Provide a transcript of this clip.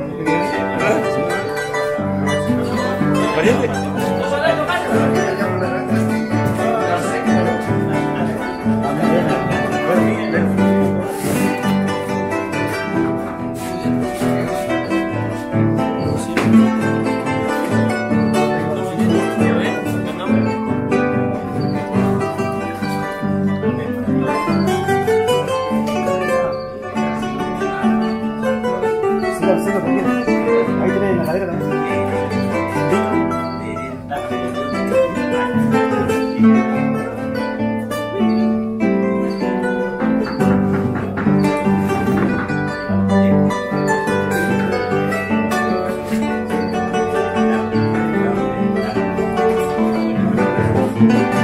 我这个。Ahí tenés la madera thank